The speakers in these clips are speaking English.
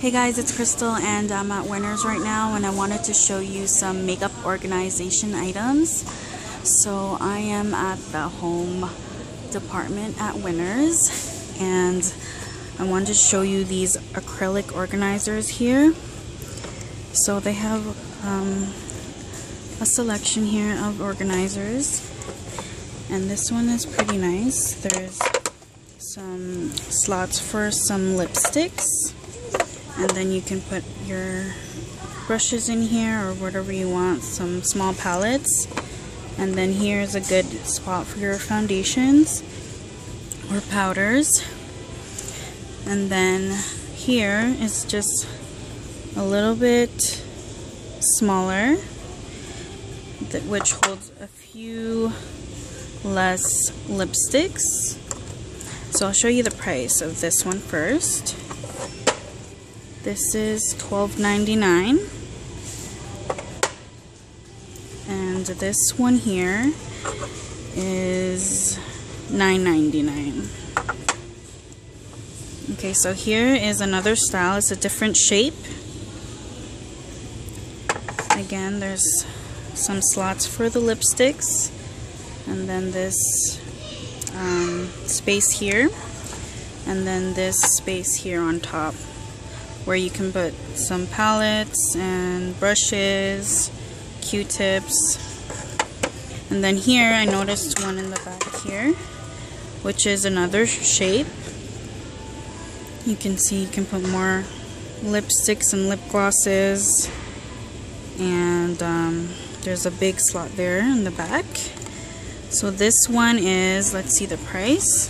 Hey guys, it's Krystle and I'm at Winners right now and I wanted to show you some makeup organization items. So I am at the home department at Winners and I wanted to show you these acrylic organizers here. So they have um, a selection here of organizers and this one is pretty nice. There's some slots for some lipsticks and then you can put your brushes in here or whatever you want some small palettes. And then here's a good spot for your foundations or powders. And then here is just a little bit smaller that which holds a few less lipsticks. So I'll show you the price of this one first this is $12.99. And this one here is $9.99. Okay, so here is another style. It's a different shape. Again, there's some slots for the lipsticks. And then this um, space here. And then this space here on top where you can put some palettes and brushes, q-tips. And then here I noticed one in the back here, which is another shape. You can see you can put more lipsticks and lip glosses. And um, there's a big slot there in the back. So this one is, let's see the price.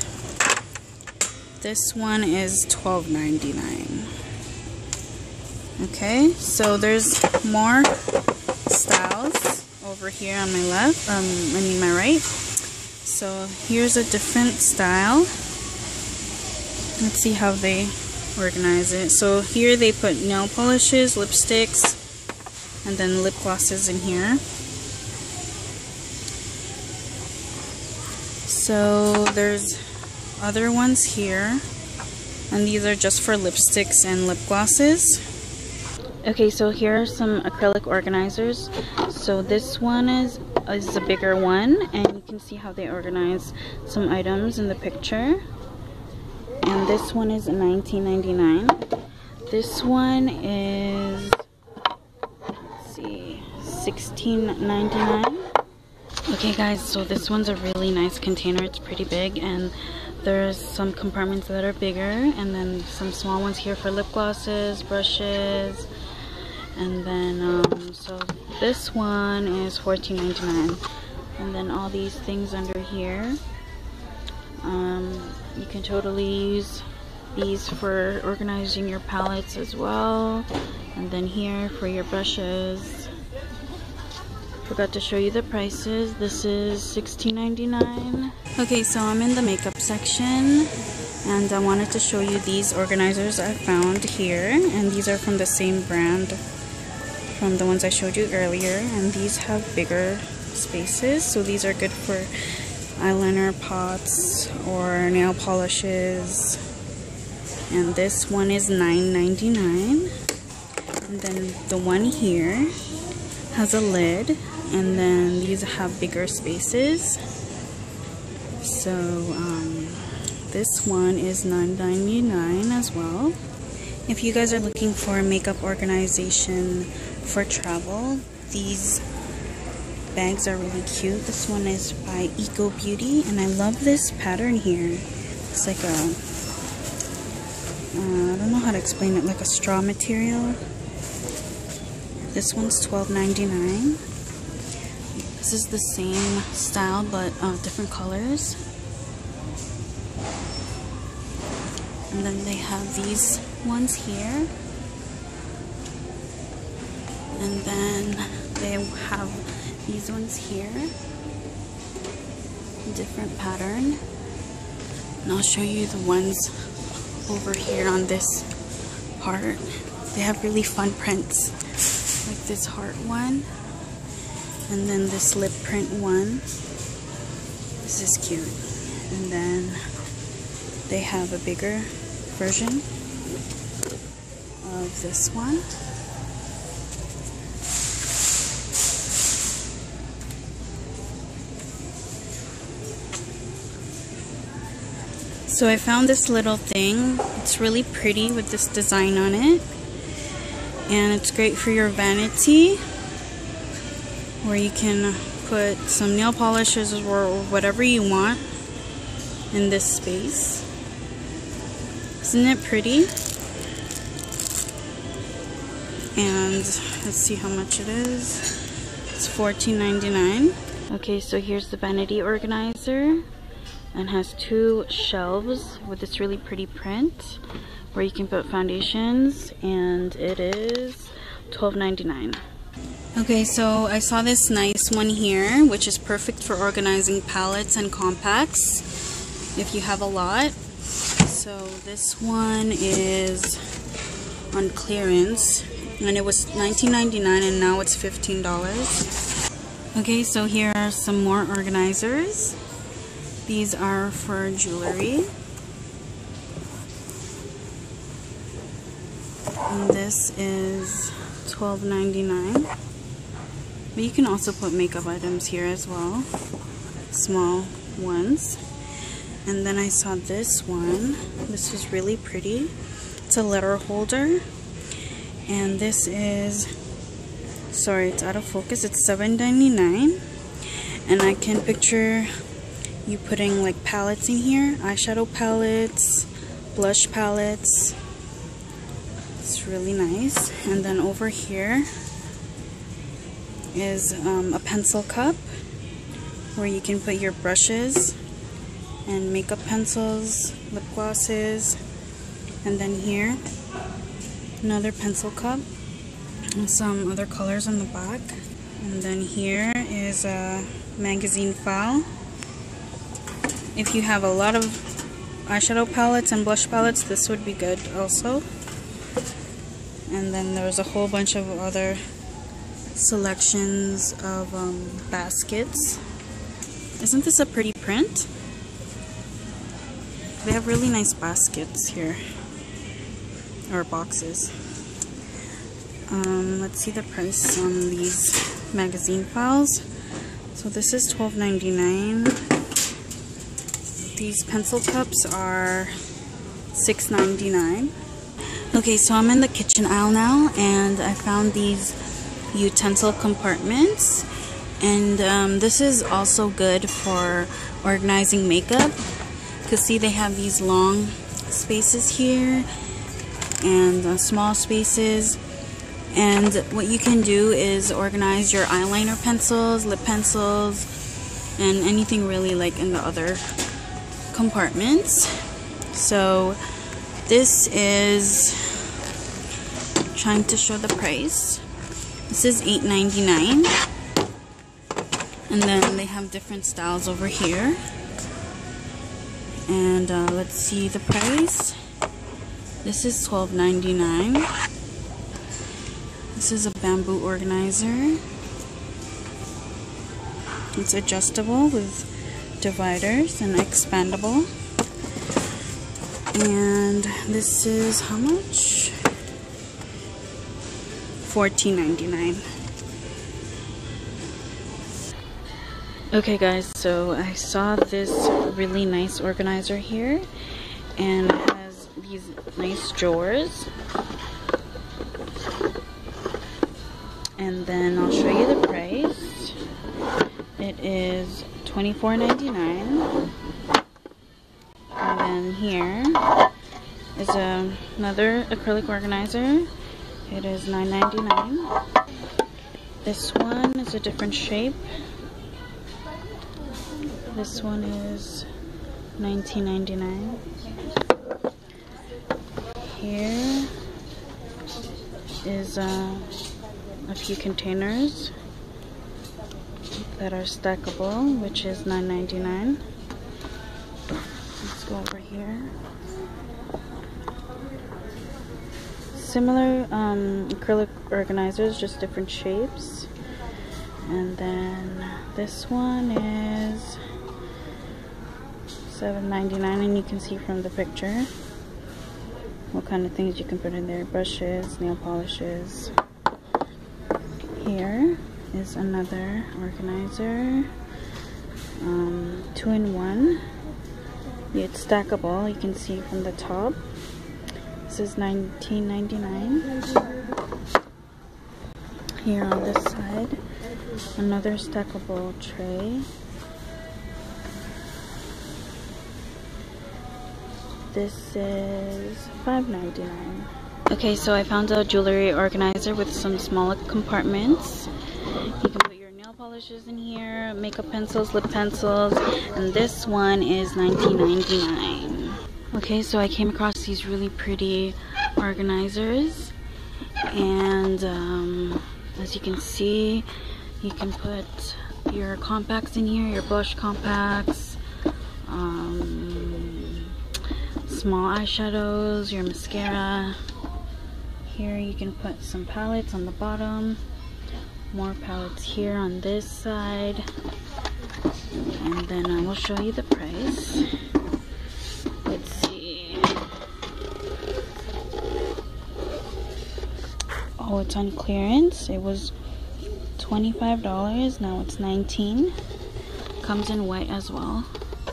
This one is $12.99. Okay, so there's more styles over here on my left, um, I mean my right. So here's a different style. Let's see how they organize it. So here they put nail polishes, lipsticks, and then lip glosses in here. So there's other ones here. And these are just for lipsticks and lip glosses. Okay, so here are some acrylic organizers. So this one is is a bigger one, and you can see how they organize some items in the picture. And this one is $19.99. This one is let's see, $16.99. Okay, guys, so this one's a really nice container. It's pretty big, and there's some compartments that are bigger, and then some small ones here for lip glosses, brushes and then um, so this one is $14.99 and then all these things under here um, you can totally use these for organizing your palettes as well. And then here for your brushes. Forgot to show you the prices. This is $16.99 okay so I'm in the makeup section and I wanted to show you these organizers I found here and these are from the same brand from the ones I showed you earlier and these have bigger spaces. So these are good for eyeliner pots or nail polishes. And this one is $9.99 and then the one here has a lid and then these have bigger spaces. So um, this one is $9.99 as well. If you guys are looking for a makeup organization for travel, these bags are really cute. This one is by Eco Beauty, and I love this pattern here. It's like a, uh, I don't know how to explain it, like a straw material. This one's $12.99. This is the same style, but uh, different colors. And then they have these ones here and then they have these ones here. Different pattern. And I'll show you the ones over here on this part they have really fun prints like this heart one and then this lip print one. This is cute. And then they have a bigger version of of this one. So I found this little thing. It's really pretty with this design on it. And it's great for your vanity where you can put some nail polishes or whatever you want in this space. Isn't it pretty? And let's see how much it is. It's $14.99. Okay, so here's the vanity organizer and has two shelves with this really pretty print where you can put foundations and it is $12.99. Okay, so I saw this nice one here, which is perfect for organizing palettes and compacts if you have a lot. So this one is on clearance and it was $19.99 and now it's $15. Okay, so here are some more organizers. These are for jewelry. And this is $12.99. But you can also put makeup items here as well. Small ones. And then I saw this one. This is really pretty. It's a letter holder. And this is, sorry, it's out of focus. It's $7.99. And I can picture you putting like palettes in here. Eyeshadow palettes, blush palettes. It's really nice. And then over here is um, a pencil cup where you can put your brushes and makeup pencils, lip glosses, and then here another pencil cup and some other colors on the back. And then here is a magazine file. If you have a lot of eyeshadow palettes and blush palettes, this would be good also. And then there's a whole bunch of other selections of um, baskets. Isn't this a pretty print? They have really nice baskets here. Or boxes. Um, let's see the price on these magazine files. So this is $12.99. These pencil cups are $6.99. Okay, so I'm in the kitchen aisle now and I found these utensil compartments and um, this is also good for organizing makeup because see they have these long spaces here and uh, small spaces and what you can do is organize your eyeliner pencils, lip pencils and anything really like in the other compartments so this is trying to show the price this is $8.99. And then they have different styles over here. And uh, let's see the price. This is $12.99. This is a bamboo organizer. It's adjustable with dividers and expandable. And this is how much? $14.99. Okay guys, so I saw this really nice organizer here and it has these nice drawers. And then I'll show you the price. It is $24.99. And then here is a, another acrylic organizer it is $9.99. This one is a different shape. This one is $19.99. Here is uh, a few containers that are stackable, which is $9.99. Let's go over here. similar um, acrylic organizers, just different shapes. And then this one is $7.99 and you can see from the picture. what kind of things you can put in there. Brushes, nail polishes. Here is another organizer. Um, two in one. It's stackable, you can see from the top. This is $19.99. Here on this side, another stackable tray. This is $5.99. Okay, so I found a jewelry organizer with some smaller compartments. You can put your nail polishes in here, makeup pencils, lip pencils, and this one is $19.99. Okay, so I came across these really pretty organizers, and um, as you can see, you can put your compacts in here, your blush compacts, um, small eyeshadows, your mascara. Here you can put some palettes on the bottom, more palettes here on this side, and then I will show you the price. Let's see. Oh, it's on clearance. It was $25, now it's 19 Comes in white as well.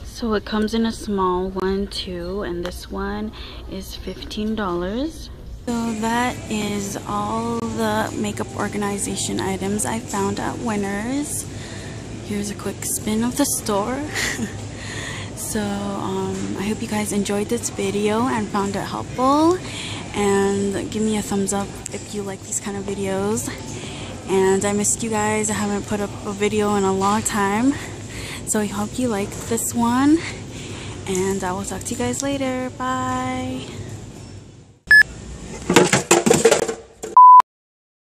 So it comes in a small one too, and this one is $15. So that is all the makeup organization items I found at Winners. Here's a quick spin of the store. so um, I hope you guys enjoyed this video and found it helpful. And give me a thumbs up if you like these kind of videos. And I missed you guys. I haven't put up a video in a long time. So I hope you liked this one. And I will talk to you guys later. Bye.